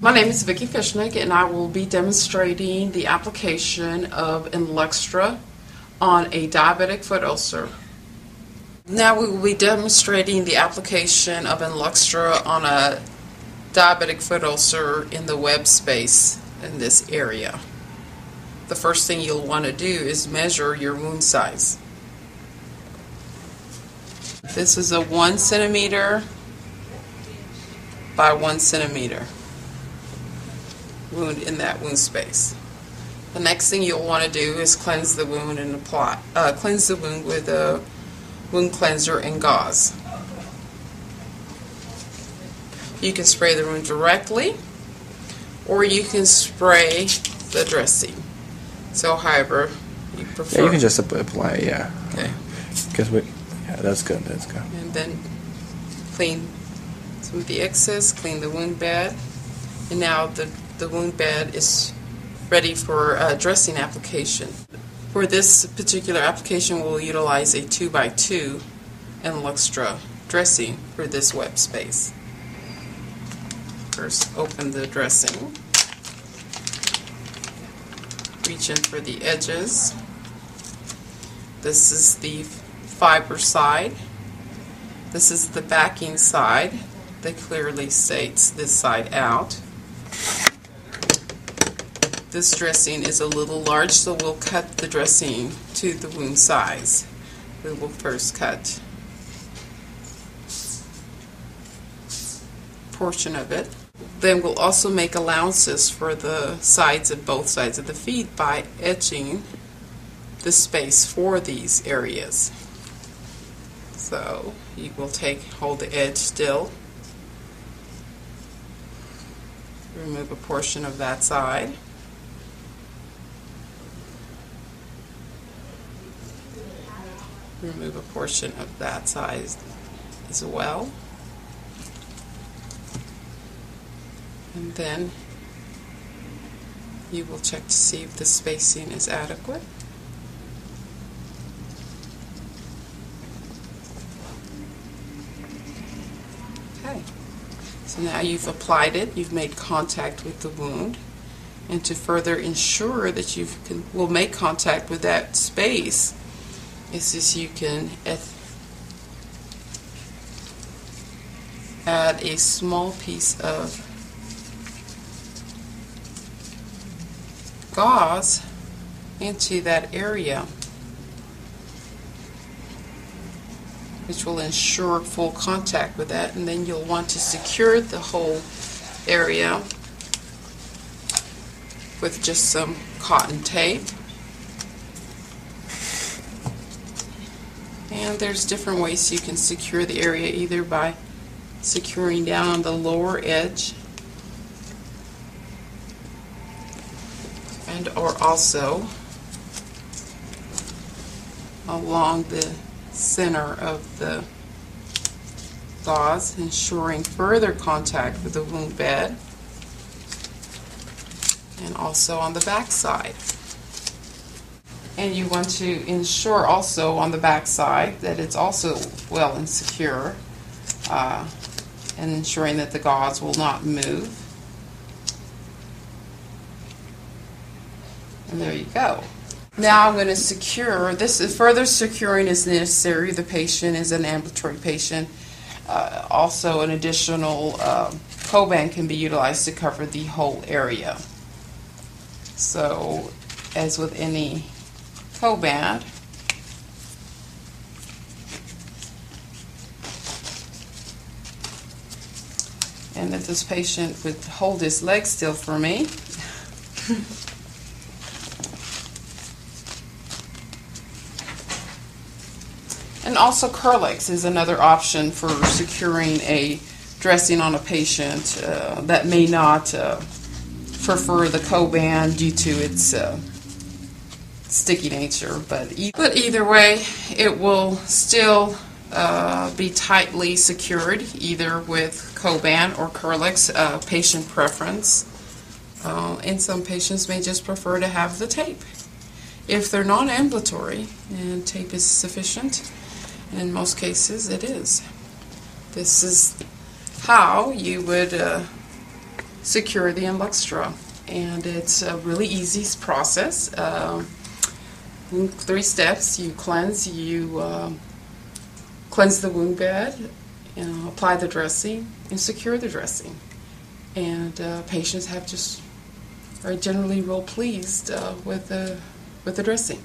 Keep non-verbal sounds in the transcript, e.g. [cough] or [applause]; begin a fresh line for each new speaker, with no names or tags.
My name is Vicki Fishnick, and I will be demonstrating the application of Enluxtra on a diabetic foot ulcer. Now we will be demonstrating the application of Enluxtra on a diabetic foot ulcer in the web space in this area. The first thing you'll want to do is measure your wound size. This is a one centimeter by one centimeter wound in that wound space. The next thing you'll want to do is cleanse the wound and apply uh, cleanse the wound with a wound cleanser and gauze. You can spray the wound directly, or you can spray the dressing. So, however you prefer.
Yeah, you can just apply. Yeah.
Okay.
Because we. Yeah, that's good. That's good.
And then clean some of the excess, clean the wound bed, and now the the wound bed is ready for dressing application. For this particular application, we'll utilize a 2x2 Enluxtra dressing for this web space. First, open the dressing. Reach in for the edges. This is the fiber side. This is the backing side that clearly states this side out. This dressing is a little large, so we'll cut the dressing to the wound size. We will first cut portion of it. Then we'll also make allowances for the sides of both sides of the feet by etching the space for these areas. So you will take, hold the edge still, remove a portion of that side. Remove a portion of that size as well. And then you will check to see if the spacing is adequate. Okay, so now you've applied it, you've made contact with the wound, and to further ensure that you can will make contact with that space, is this you can add a small piece of gauze into that area which will ensure full contact with that and then you'll want to secure the whole area with just some cotton tape And there's different ways you can secure the area either by securing down on the lower edge and or also along the center of the gauze, ensuring further contact with the wound bed and also on the back side. And you want to ensure also on the back side that it's also well and secure uh, and ensuring that the gauze will not move. And there you go. Now I'm going to secure, this is further securing is necessary. The patient is an ambulatory patient. Uh, also an additional uh, Coban can be utilized to cover the whole area. So as with any Coban. And if this patient would hold his leg still for me. [laughs] and also Kerlix is another option for securing a dressing on a patient uh, that may not uh, prefer the Coban due to its uh, sticky nature, but e but either way, it will still uh, be tightly secured either with Coban or Kerlix, uh, patient preference. Uh, and some patients may just prefer to have the tape. If they're non-ambulatory and tape is sufficient, and in most cases it is. This is how you would uh, secure the Enluxtra. And it's a really easy process. Um, three steps. You cleanse, you um, cleanse the wound bed, you know, apply the dressing, and secure the dressing. And uh, patients have just are generally real pleased uh, with the with the dressing.